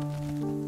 Música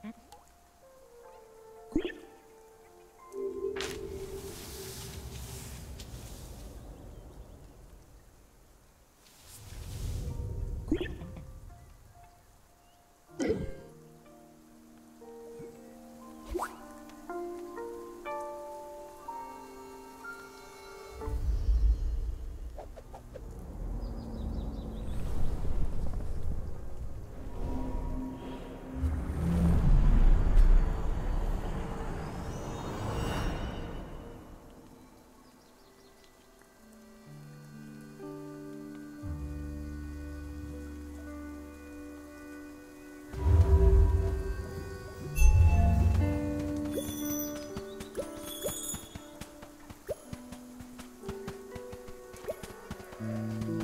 Mm-hmm.